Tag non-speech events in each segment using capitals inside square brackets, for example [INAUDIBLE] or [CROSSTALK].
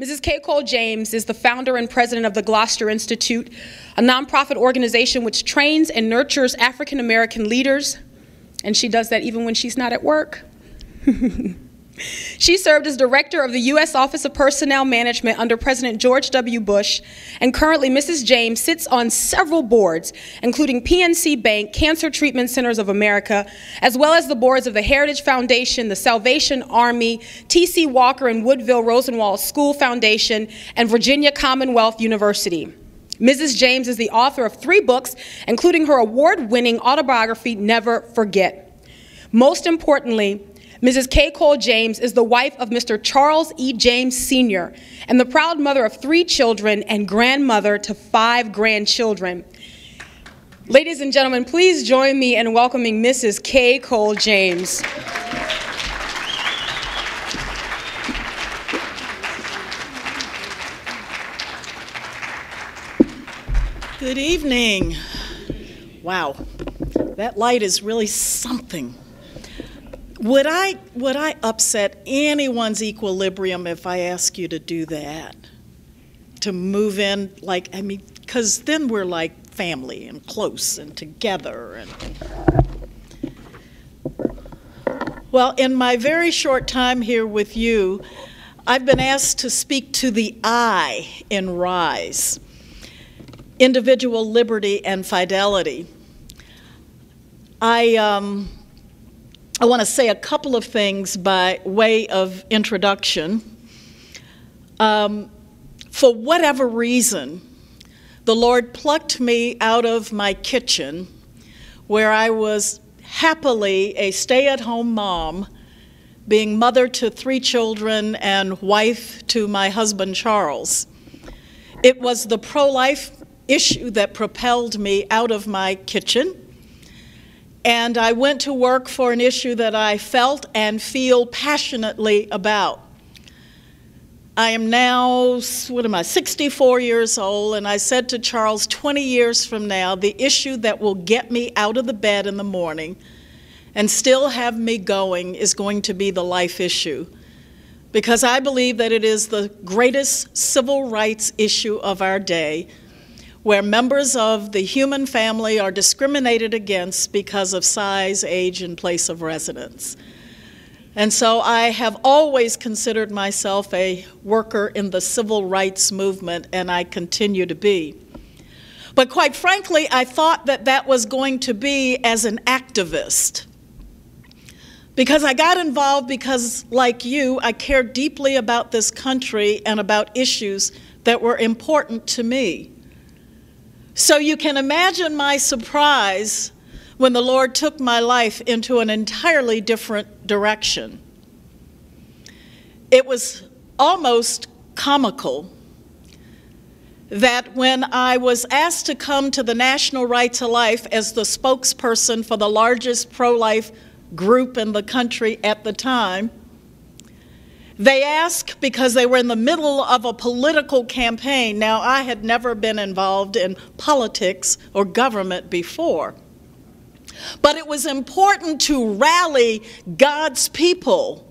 Mrs. Kay Coles James is the founder and president of the Gloucester Institute, a nonprofit organization which trains and nurtures African American leaders, and she does that even when she's not at work. [LAUGHS] She served as director of the U.S. Office of Personnel Management under President George W. Bush, and currently Mrs. James sits on several boards, including PNC Bank, Cancer Treatment Centers of America, as well as the boards of the Heritage Foundation, the Salvation Army, T.C. Walker and Woodville Rosenwald School Foundation, and Virginia Commonwealth University. Mrs. James is the author of three books, including her award-winning autobiography, Never Forget. Most importantly, Mrs. Kay Coles James is the wife of Mr. Charles E. James Sr. and the proud mother of three children and grandmother to five grandchildren. Ladies and gentlemen, please join me in welcoming Mrs. Kay Coles James. Good evening. Wow, that light is really something. Would I would I upset anyone's equilibrium if I ask you to do that? To move in like I mean cuz then we're like family and close and together and Well, in my very short time here with you, I've been asked to speak to the I in RISE individual liberty and fidelity. I um, I want to say a couple of things by way of introduction. Um, for whatever reason, the Lord plucked me out of my kitchen where I was happily a stay at home mom, being mother to three children and wife to my husband Charles. It was the pro life issue that propelled me out of my kitchen and I went to work for an issue that I felt and feel passionately about. I am now, what am I, 64 years old, and I said to Charles, 20 years from now, the issue that will get me out of the bed in the morning and still have me going is going to be the life issue. Because I believe that it is the greatest civil rights issue of our day where members of the human family are discriminated against because of size, age, and place of residence. And so I have always considered myself a worker in the civil rights movement, and I continue to be. But quite frankly, I thought that that was going to be as an activist. Because I got involved because, like you, I cared deeply about this country and about issues that were important to me. So you can imagine my surprise when the Lord took my life into an entirely different direction. It was almost comical that when I was asked to come to the National Right to Life as the spokesperson for the largest pro life group in the country at the time, they asked because they were in the middle of a political campaign. Now, I had never been involved in politics or government before. But it was important to rally God's people.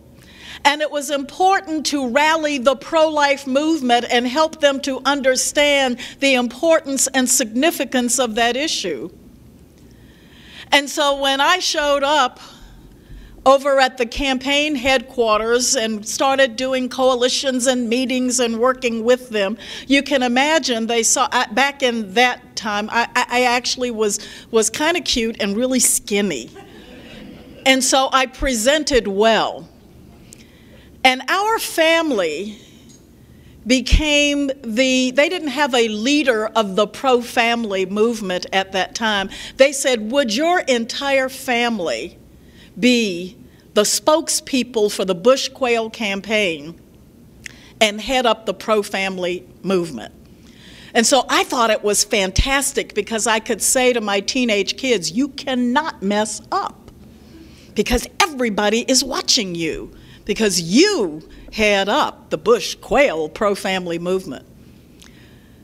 And it was important to rally the pro life movement and help them to understand the importance and significance of that issue. And so when I showed up over at the campaign headquarters and started doing coalitions and meetings and working with them. You can imagine they saw back in that time. I, I actually was was kind of cute and really skinny, and so I presented well. And our family became the they didn't have a leader of the pro family movement at that time they said would your entire family be the spokespeople for the Bush Quayle campaign and head up the pro family movement. And so I thought it was fantastic because I could say to my teenage kids, you cannot mess up because everybody is watching you because you head up the Bush Quayle pro family movement.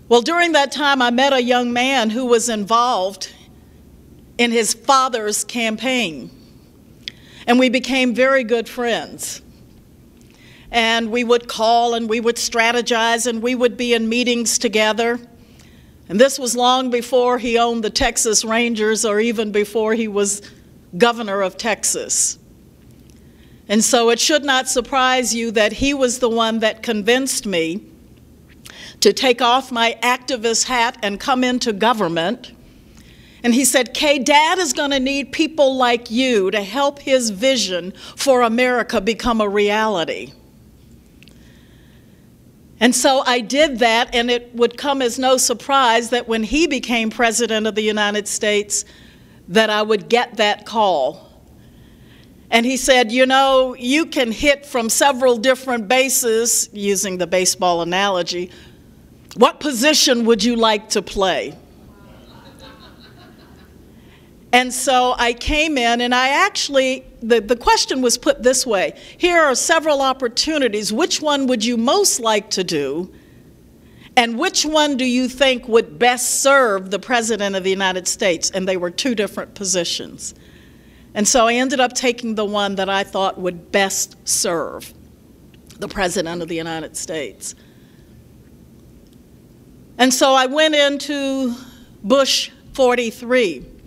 Well, during that time, I met a young man who was involved in his father's campaign and we became very good friends. and we would call and we would strategize and we would be in meetings together. And this was long before he owned the Texas Rangers or even before he was governor of Texas. And so it should not surprise you that he was the one that convinced me to take off my activist hat and come into government. And he said, Kay, Dad is going to need people like you to help his vision for America become a reality. And so I did that, and it would come as no surprise that when he became President of the United States, that I would get that call. And he said, You know, you can hit from several different bases, using the baseball analogy. What position would you like to play? And so I came in, and I actually, the, the question was put this way Here are several opportunities. Which one would you most like to do? And which one do you think would best serve the President of the United States? And they were two different positions. And so I ended up taking the one that I thought would best serve the President of the United States. And so I went into Bush 43.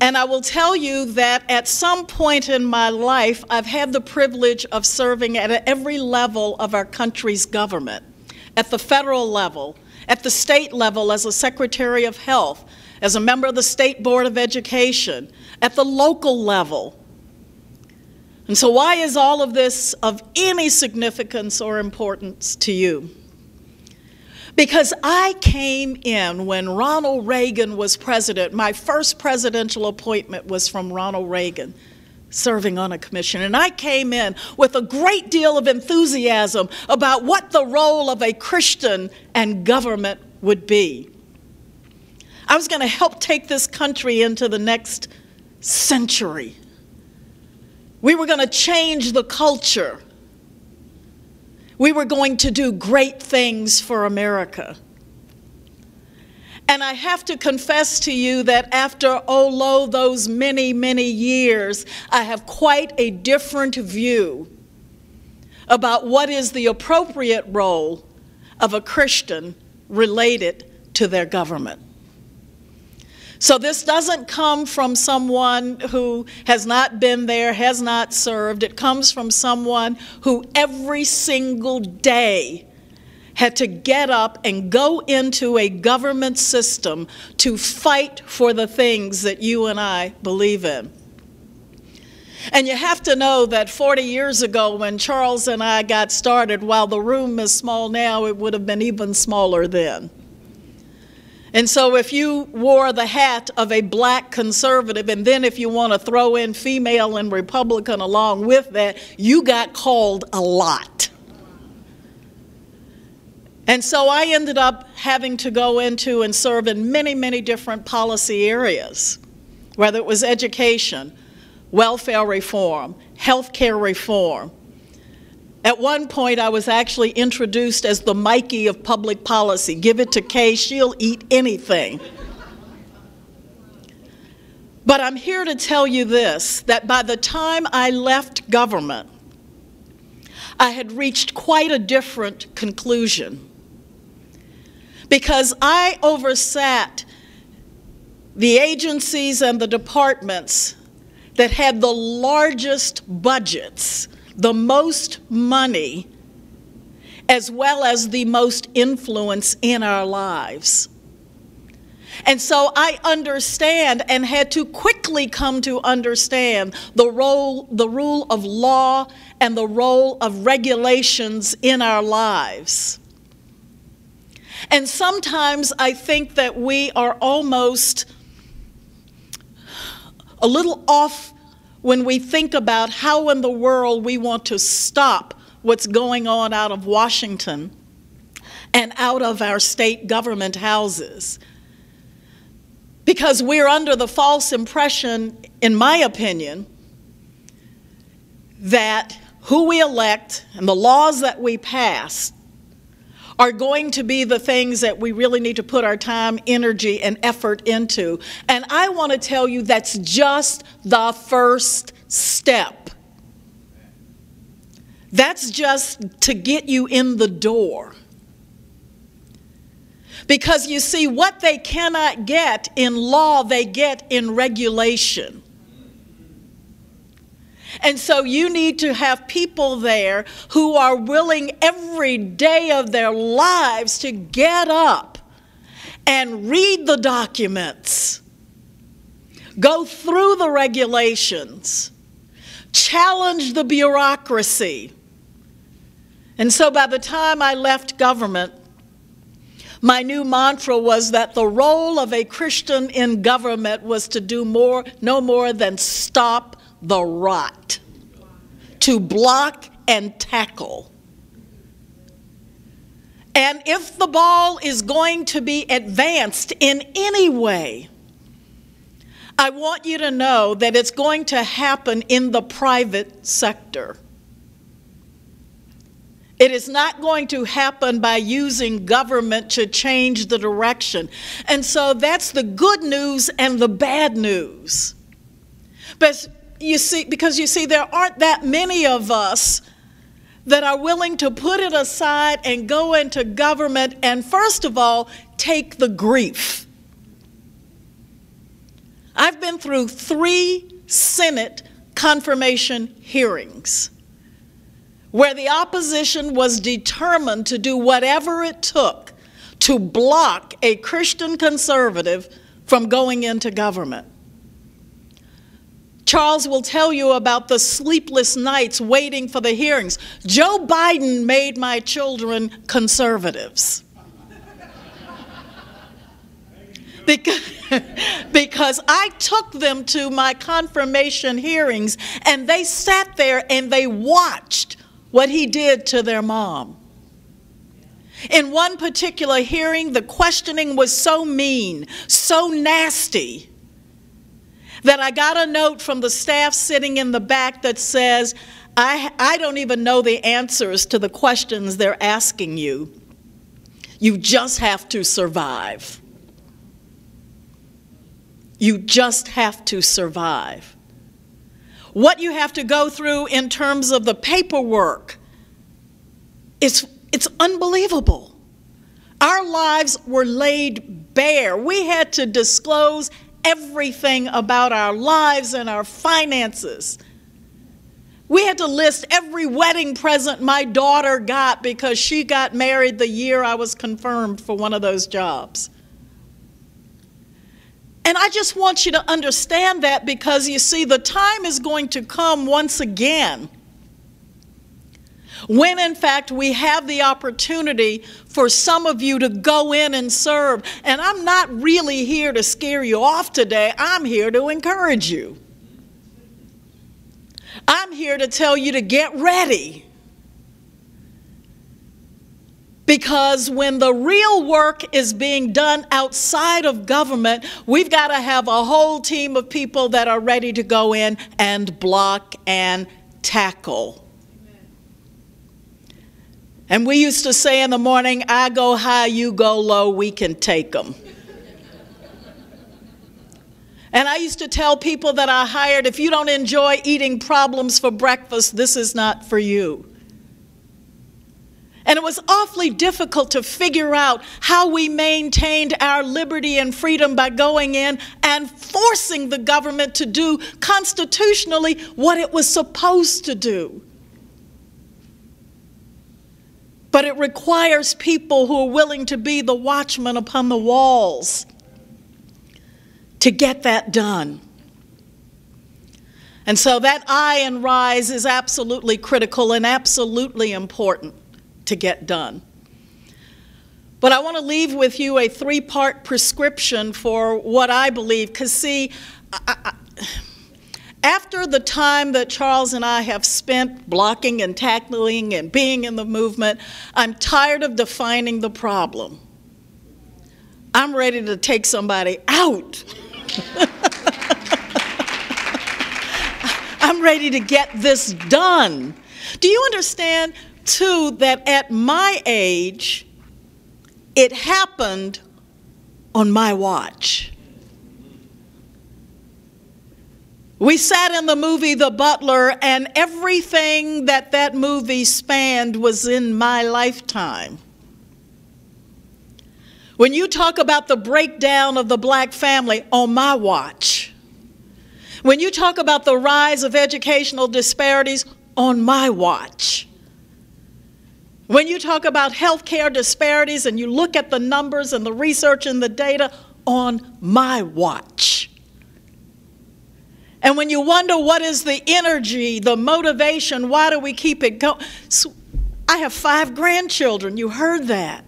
And I will tell you that at some point in my life, I've had the privilege of serving at every level of our country's government at the federal level, at the state level as a Secretary of Health, as a member of the State Board of Education, at the local level. And so, why is all of this of any significance or importance to you? Because I came in when Ronald Reagan was president. My first presidential appointment was from Ronald Reagan serving on a commission. And I came in with a great deal of enthusiasm about what the role of a Christian and government would be. I was going to help take this country into the next century. We were going to change the culture we were going to do great things for America. And I have to confess to you that after, oh, lo, those many, many years, I have quite a different view about what is the appropriate role of a Christian related to their government. So this doesn't come from someone who has not been there, has not served. It comes from someone who every single day had to get up and go into a government system to fight for the things that you and I believe in. And you have to know that 40 years ago, when Charles and I got started, while the room is small now, it would have been even smaller then. And so if you wore the hat of a black conservative, and then if you want to throw in female and Republican along with that, you got called a lot. And so I ended up having to go into and serve in many, many different policy areas, whether it was education, welfare reform, healthcare reform, at one point, I was actually introduced as the Mikey of public policy. Give it to Kay, she'll eat anything. But I'm here to tell you this that by the time I left government, I had reached quite a different conclusion. Because I oversat the agencies and the departments that had the largest budgets the most money as well as the most influence in our lives. And so I understand and had to quickly come to understand the role, the rule of law and the role of regulations in our lives. And sometimes I think that we are almost a little off when we think about how in the world we want to stop what's going on out of Washington and out of our state government houses. Because we're under the false impression, in my opinion, that who we elect and the laws that we pass are going to be the things that we really need to put our time, energy, and effort into. And I want to tell you that's just the first step. That's just to get you in the door. Because you see, what they cannot get in law, they get in regulation. And so you need to have people there who are willing every day of their lives to get up and read the documents, go through the regulations, challenge the bureaucracy. And so by the time I left government, my new mantra was that the role of a Christian in government was to do more, no more than stop the rot, to block and tackle. And if the ball is going to be advanced in any way, I want you to know that it's going to happen in the private sector. It is not going to happen by using government to change the direction. And so that's the good news and the bad news. But you see, because you see, there aren't that many of us that are willing to put it aside and go into government and, first of all, take the grief. I've been through three Senate confirmation hearings where the opposition was determined to do whatever it took to block a Christian conservative from going into government. Charles will tell you about the sleepless nights waiting for the hearings. Joe Biden made my children conservatives. [LAUGHS] because, [LAUGHS] because I took them to my confirmation hearings and they sat there and they watched what he did to their mom. In one particular hearing, the questioning was so mean, so nasty that I got a note from the staff sitting in the back that says, I, I don't even know the answers to the questions they're asking you. You just have to survive. You just have to survive. What you have to go through in terms of the paperwork, it's, it's unbelievable. Our lives were laid bare. We had to disclose everything about our lives and our finances. We had to list every wedding present my daughter got because she got married the year I was confirmed for one of those jobs. And I just want you to understand that because you see, the time is going to come once again when in fact we have the opportunity for some of you to go in and serve. And I'm not really here to scare you off today, I'm here to encourage you. I'm here to tell you to get ready. Because when the real work is being done outside of government, we've got to have a whole team of people that are ready to go in and block and tackle. And we used to say in the morning, I go high, you go low, we can take them. and I used to tell people that I hired, if you don't enjoy eating problems for breakfast, this is not for you. And it was awfully difficult to figure out how we maintained our liberty and freedom by going in and forcing the government to do constitutionally what it was supposed to do. But it requires people who are willing to be the watchmen upon the walls to get that done. And so that I and rise is absolutely critical and absolutely important to get done. But I want to leave with you a three part prescription for what I believe, because see, I, I, after the time that Charles and I have spent blocking and tackling and being in the movement, I'm tired of defining the problem. I'm ready to take somebody out. [LAUGHS] I'm ready to get this done. Do you understand, too, that at my age, it happened on my watch? We sat in the movie The Butler, and everything that that movie spanned was in my lifetime. When you talk about the breakdown of the black family, on my watch. When you talk about the rise of educational disparities, on my watch. When you talk about healthcare disparities and you look at the numbers and the research and the data, on my watch. And when you wonder what is the energy, the motivation, why do we keep it going? So I have five grandchildren, you heard that.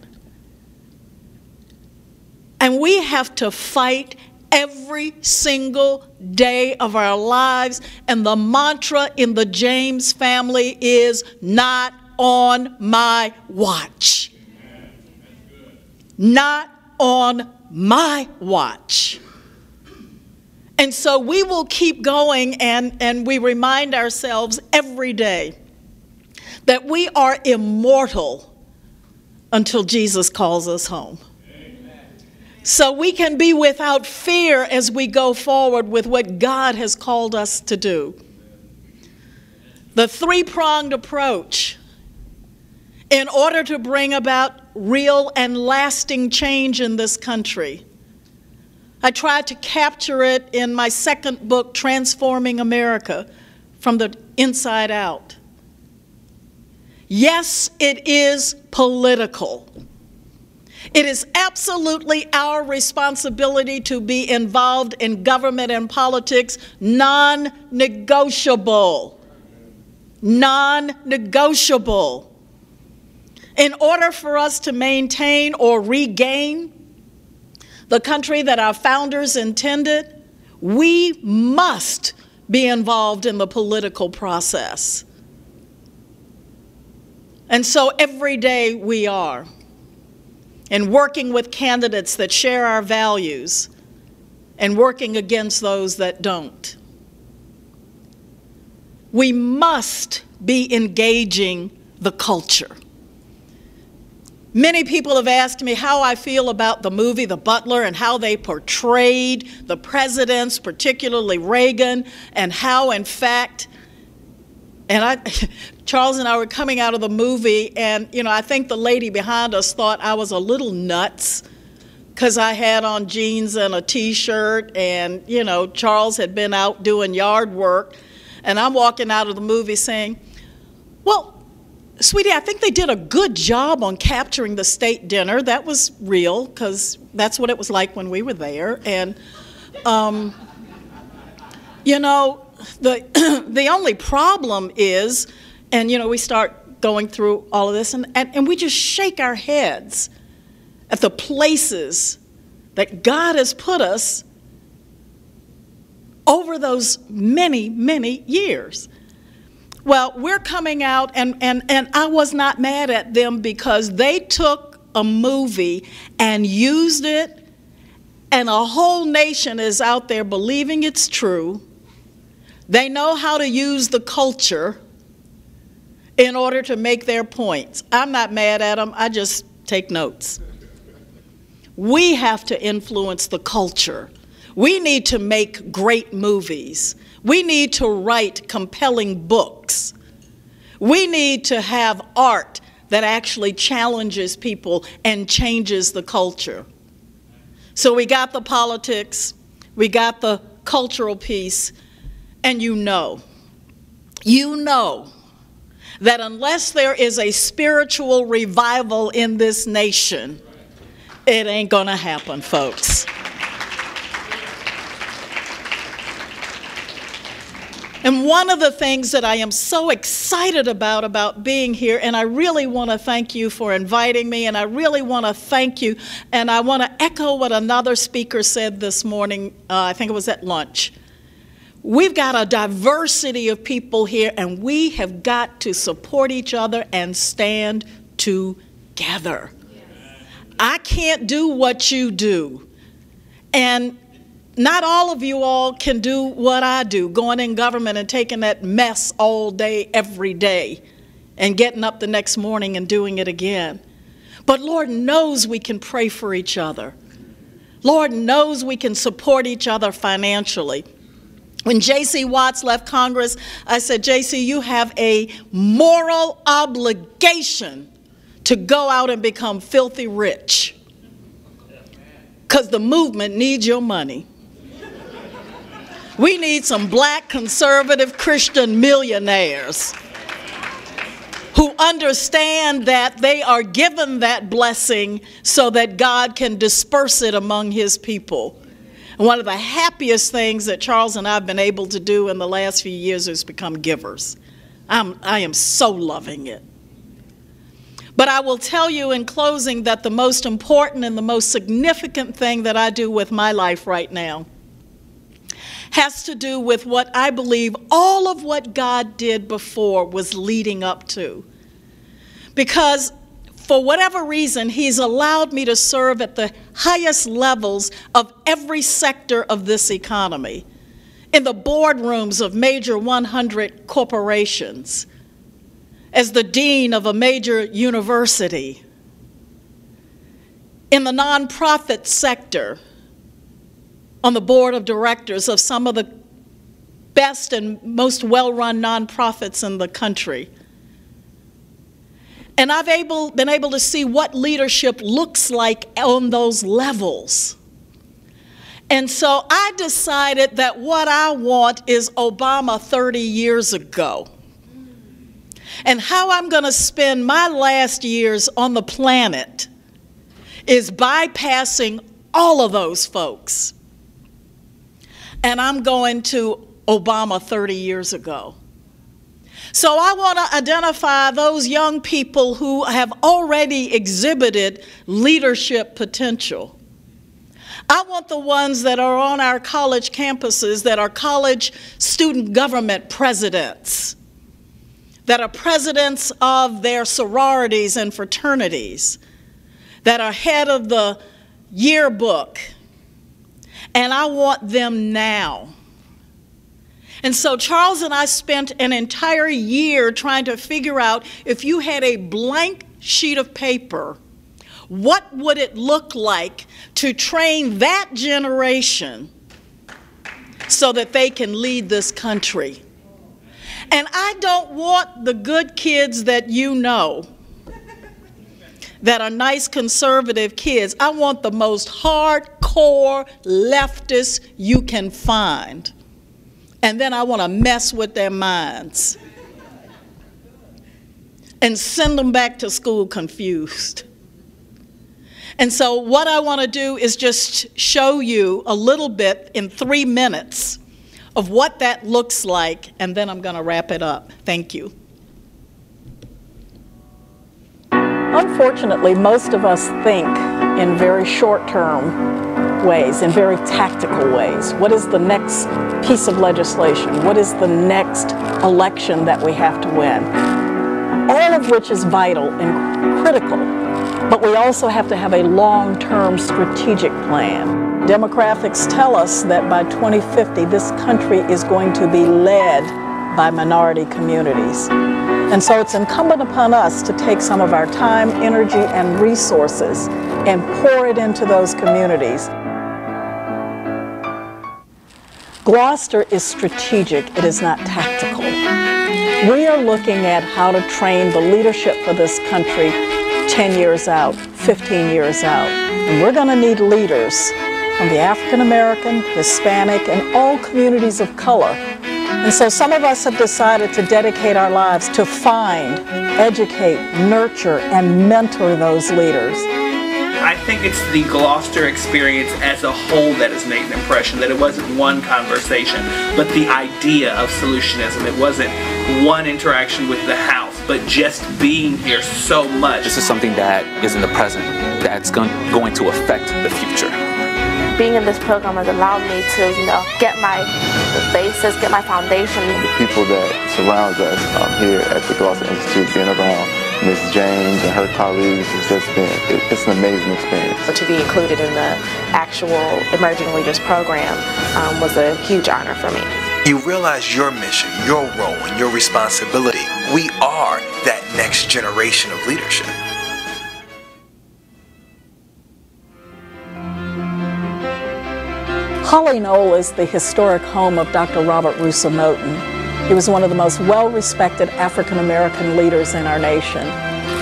And we have to fight every single day of our lives. And the mantra in the James family is not on my watch. Not on my watch. And so we will keep going and, and we remind ourselves every day that we are immortal until Jesus calls us home. So we can be without fear as we go forward with what God has called us to do. The three pronged approach in order to bring about real and lasting change in this country. I tried to capture it in my second book, Transforming America, from the inside out. Yes, it is political. It is absolutely our responsibility to be involved in government and politics, non negotiable. Non negotiable. In order for us to maintain or regain the country that our founders intended, we must be involved in the political process. And so every day we are. And working with candidates that share our values and working against those that don't. We must be engaging the culture. Many people have asked me how I feel about the movie The Butler and how they portrayed the presidents, particularly Reagan, and how, in fact, and I, [LAUGHS] Charles and I were coming out of the movie, and you know, I think the lady behind us thought I was a little nuts because I had on jeans and a T-shirt, and you know, Charles had been out doing yard work, and I'm walking out of the movie saying, "Well, Sweetie, I think they did a good job on capturing the state dinner. That was real because that's what it was like when we were there. And, um, you know, the, [CLEARS THROAT] the only problem is, and, you know, we start going through all of this, and, and, and we just shake our heads at the places that God has put us over those many, many years. Well, we're coming out, and, and, and I was not mad at them because they took a movie and used it, and a whole nation is out there believing it's true. They know how to use the culture in order to make their points. I'm not mad at them, I just take notes. We have to influence the culture. We need to make great movies. We need to write compelling books. We need to have art that actually challenges people and changes the culture. So we got the politics, we got the cultural piece, and you know, you know that unless there is a spiritual revival in this nation, it ain't gonna happen, folks. And one of the things that I am so excited about about being here, and I really want to thank you for inviting me, and I really want to thank you, and I want to echo what another speaker said this morning, uh, I think it was at lunch. We've got a diversity of people here, and we have got to support each other and stand together. I can't do what you do. And not all of you all can do what I do, going in government and taking that mess all day, every day, and getting up the next morning and doing it again. But Lord knows we can pray for each other. Lord knows we can support each other financially. When J.C. Watts left Congress, I said, J.C., you have a moral obligation to go out and become filthy rich because the movement needs your money. We need some black conservative Christian millionaires who understand that they are given that blessing so that God can disperse it among his people. And one of the happiest things that Charles and I have been able to do in the last few years is become givers. I'm, I am so loving it. But I will tell you in closing that the most important and the most significant thing that I do with my life right now has to do with what I believe all of what God did before was leading up to. Because for whatever reason, He's allowed me to serve at the highest levels of every sector of this economy, in the boardrooms of major 100 corporations, as the dean of a major university, in the nonprofit sector, on the board of directors of some of the best and most well run nonprofits in the country. And I've able, been able to see what leadership looks like on those levels. And so I decided that what I want is Obama 30 years ago. And how I'm going to spend my last years on the planet is bypassing all of those folks and I'm going to Obama 30 years ago. So I want to identify those young people who have already exhibited leadership potential. I want the ones that are on our college campuses that are college student government presidents, that are presidents of their sororities and fraternities, that are head of the yearbook and I want them now. And so Charles and I spent an entire year trying to figure out if you had a blank sheet of paper, what would it look like to train that generation so that they can lead this country? And I don't want the good kids that you know that are nice conservative kids. I want the most hardcore leftists you can find. And then I want to mess with their minds and send them back to school confused. And so, what I want to do is just show you a little bit in three minutes of what that looks like, and then I'm going to wrap it up. Thank you. Unfortunately, most of us think in very short term ways, in very tactical ways. What is the next piece of legislation? What is the next election that we have to win? All of which is vital and critical, but we also have to have a long-term strategic plan. Demographics tell us that by 2050, this country is going to be led by minority communities. And so it's incumbent upon us to take some of our time, energy, and resources and pour it into those communities. Gloucester is strategic, it is not tactical. We are looking at how to train the leadership for this country 10 years out, 15 years out. And we're going to need leaders from the African American, Hispanic, and all communities of color. And so some of us have decided to dedicate our lives to find, educate, nurture, and mentor those leaders. I think it's the Gloucester experience as a whole that has made an impression, that it wasn't one conversation, but the idea of solutionism. It wasn't one interaction with the House, but just being here so much. This is something that is in the present, that's going, going to affect the future. Being in this program has allowed me to, you know, get my basis, get my foundation. The people that surround us um, here at the Gloucester Institute, being around Ms. James and her colleagues has just been, it, it's an amazing experience. To be included in the actual Emerging Leaders program um, was a huge honor for me. You realize your mission, your role, and your responsibility. We are that next generation of leadership. Holly Knoll is the historic home of Dr. Robert Russa Moton. He was one of the most well-respected African American leaders in our nation.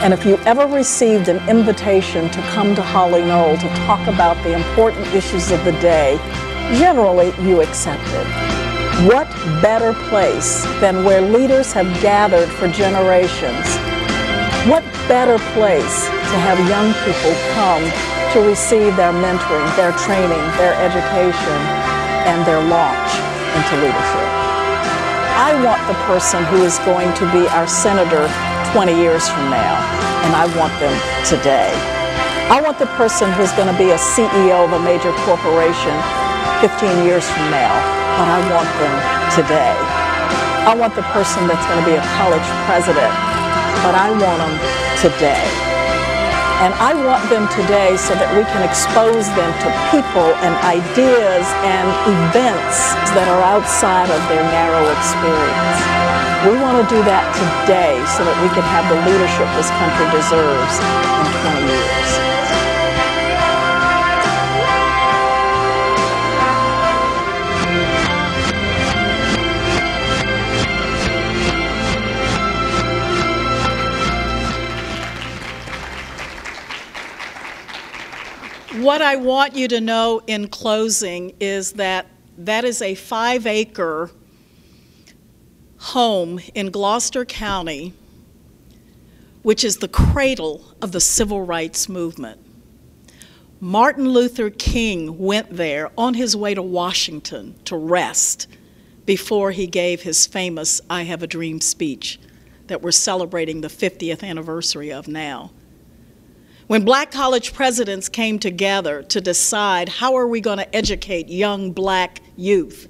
And if you ever received an invitation to come to Holly Knoll to talk about the important issues of the day, generally you accepted. What better place than where leaders have gathered for generations? What better place to have young people come to receive their mentoring, their training, their education, and their launch into leadership. I want the person who is going to be our senator 20 years from now, and I want them today. I want the person who's going to be a CEO of a major corporation 15 years from now, but I want them today. I want the person that's going to be a college president, but I want them today. And I want them today so that we can expose them to people and ideas and events that are outside of their narrow experience. We want to do that today so that we can have the leadership this country deserves in 20 years. What I want you to know in closing is that that is a five acre home in Gloucester County, which is the cradle of the civil rights movement. Martin Luther King went there on his way to Washington to rest before he gave his famous I Have a Dream speech that we're celebrating the 50th anniversary of now. When black college presidents came together to decide how are we going to educate young black youth,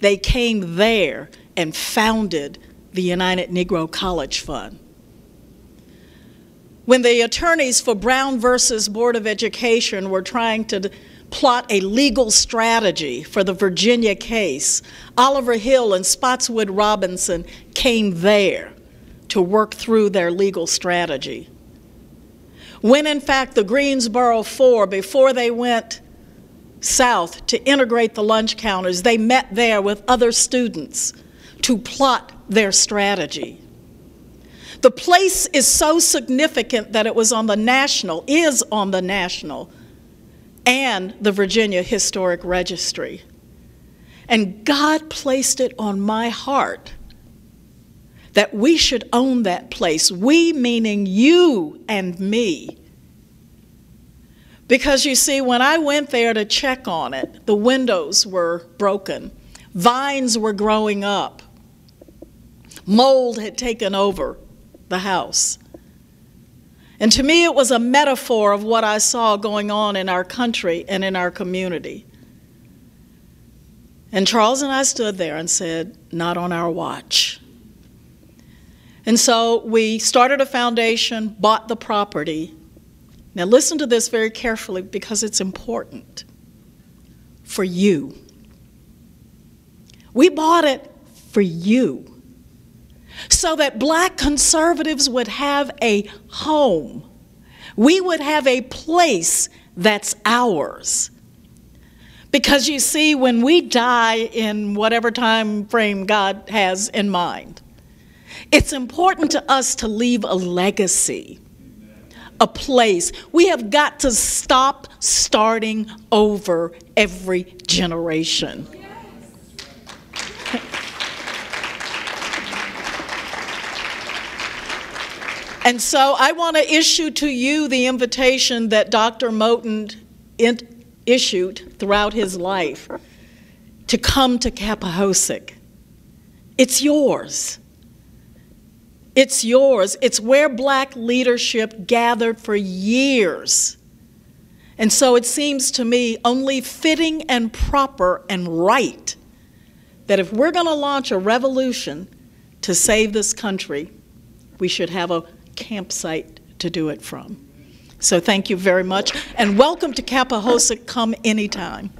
they came there and founded the United Negro College Fund. When the attorneys for Brown versus Board of Education were trying to plot a legal strategy for the Virginia case, Oliver Hill and Spotswood Robinson came there to work through their legal strategy when in fact the Greensboro Four, before they went south to integrate the lunch counters, they met there with other students to plot their strategy. The place is so significant that it was on the national, is on the national, and the Virginia Historic Registry. And God placed it on my heart that we should own that place. We meaning you and me. Because you see, when I went there to check on it, the windows were broken, vines were growing up, mold had taken over the house. And to me, it was a metaphor of what I saw going on in our country and in our community. And Charles and I stood there and said, Not on our watch. And so we started a foundation, bought the property. Now, listen to this very carefully because it's important for you. We bought it for you so that black conservatives would have a home. We would have a place that's ours. Because you see, when we die in whatever time frame God has in mind, it's important to us to leave a legacy, a place. We have got to stop starting over every generation. And so I want to issue to you the invitation that Dr. Moton issued throughout his life to come to Capahosic. It's yours. It's yours. It's where black leadership gathered for years. And so it seems to me only fitting and proper and right that if we're going to launch a revolution to save this country, we should have a campsite to do it from. So thank you very much, and welcome to Capahosic. Come anytime.